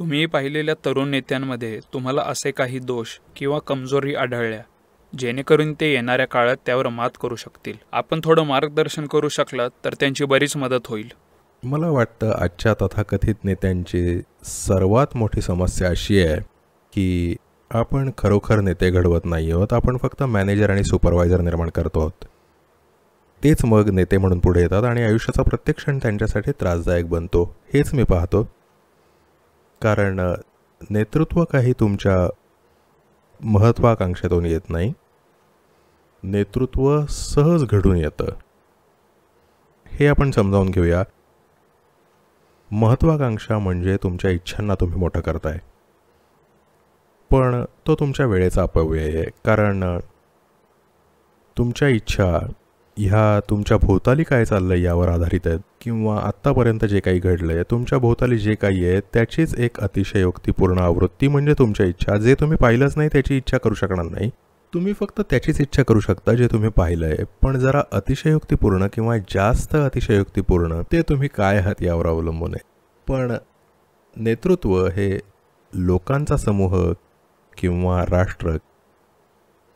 तुम्ही पाहिलेल्या तरुण नेत्यांमध्ये तुम्हाला असे काही दोष किंवा कमजोरी आढळल्या जेणेकरून ते येणाऱ्या काळात त्यावर मात करू शकतील. आपण थोडं मार्गदर्शन करू शकलात तर त्यांची बरीच मदत होईल. मला वाटतं आजच्या तथाकथित नेत्यांची सर्वात मोठी समस्या अशी आहे की आपण खरोखर नेते घडवत नाही आहोत. आपण फक्त मॅनेजर आणि सुपरवायझर निर्माण करतो आहोत. तेच मग नेते म्हणून पुढे येतात आणि आयुष्याचा प्रत्येक क्षण त्यांच्यासाठी त्रासदायक बनतो. हेच मी पाहतो. कारण नेतृत्व काही तुमच्या महत्त्वाकांक्षेतून येत नाही. नेतृत्व सहज घडून येतं. हे आपण समजावून घेऊया. महत्त्वाकांक्षा म्हणजे तुमच्या इच्छांना तुम्ही मोठं करताय. पण तो तुमच्या वेळेचा अपव्यय आहे. कारण तुमच्या इच्छा ह्या तुमच्या भोवताली काय चाललं आहे यावर आधारित आहेत? किंवा आत्तापर्यंत जे काही घडलं आहे तुमच्या भोवताली जे काही आहे त्याचीच एक अतिशयोक्तीपूर्ण आवृत्ती म्हणजे तुमच्या इच्छा. जे तुम्ही पाहिलंच नाही त्याची इच्छा करू शकणार नाही. तुम्ही फक्त त्याचीच इच्छा करू शकता जे तुम्ही पाहिलं आहे पण जरा अतिशयोक्तीपूर्ण किंवा जास्त अतिशयोक्तीपूर्ण ते तुम्ही काय आहात यावर अवलंबून आहे. पण नेतृत्व हे लोकांचा समूह किंवा राष्ट्र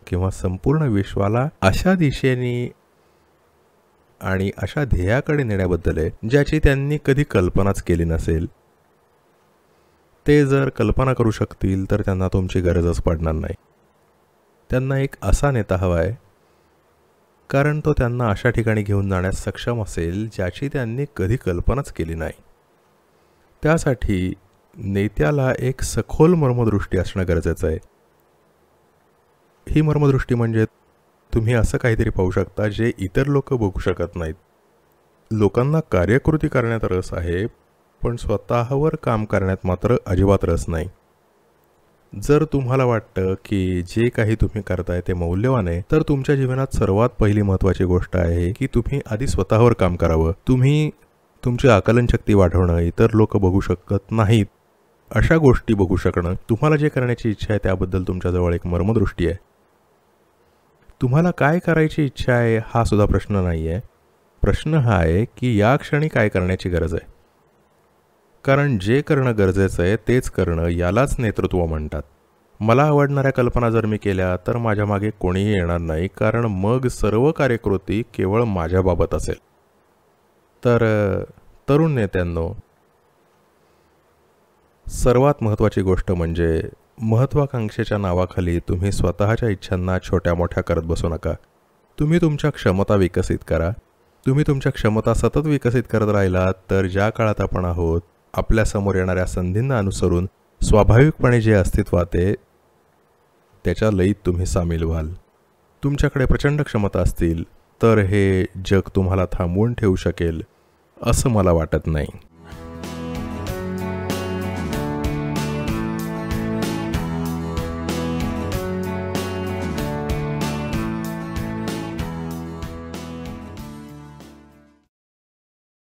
किंवा संपूर्ण विश्वाला अशा दिशेने आणि अशा ध्येयाकडे नेण्याबद्दल आहे ज्याची त्यांनी कधी कल्पनाच केली नसेल. ते जर कल्पना करू शकतील तर त्यांना तुमची गरजच पडणार नाही. त्यांना एक असा नेता हवा आहे कारण तो त्यांना अशा ठिकाणी घेऊन जाण्यास सक्षम असेल ज्याची त्यांनी कधी कल्पनाच केली नाही. त्यासाठी नेत्याला एक सखोल मर्मदृष्टी असणं गरजेचं आहे. ही मर्मदृष्टी म्हणजे तुम्ही असं काहीतरी पाहू शकता जे इतर लोक बघू शकत नाहीत. लोकांना कार्यकृती करण्यात रस आहे पण स्वतःवर काम करण्यात मात्र अजिबात रस नाही. जर तुम्हाला वाटतं की जे काही तुम्ही करताय ते मौल्यवान आहे तर तुमच्या जीवनात सर्वात पहिली महत्त्वाची गोष्ट आहे की तुम्ही आधी स्वतःवर काम करावं. तुम्ही तुमची आकलनशक्ती वाढवणं इतर लोक बघू शकत नाहीत अशा गोष्टी बघू शकणं. तुम्हाला जे करण्याची इच्छा आहे त्याबद्दल तुमच्याजवळ एक मर्मदृष्टी आहे. तुम्हाला काय करायची इच्छा आहे हा सुद्धा प्रश्न नाही आहे प्रश्न हा आहे की या क्षणी काय करण्याची गरज आहे? कारण जे करणं गरजेचं आहे तेच करणं यालाच नेतृत्व म्हणतात. मला आवडणाऱ्या कल्पना जर मी केल्या तर माझ्या मागे कोणीही येणार नाही कारण मग सर्व कार्यकृती केवळ माझ्याबाबत असेल. तर तरुण नेत्यांनो सर्वात महत्त्वाची गोष्ट म्हणजे महत्त्वाकांक्षेच्या नावाखाली तुम्ही स्वतःच्या इच्छांना छोट्या मोठ्या करत बसू नका. तुम्ही तुमच्या क्षमता विकसित करा. तुम्ही तुमच्या क्षमता सतत विकसित करत राहिलात तर ज्या काळात आपण आहोत आपल्यासमोर येणाऱ्या संधींना अनुसरून स्वाभाविकपणे जे अस्तित्वात आहे त्याच्या लयीत तुम्ही सामील व्हाल. तुमच्याकडे प्रचंड क्षमता असतील तर हे जग तुम्हाला थांबवून ठेवू शकेल असं मला वाटत नाही.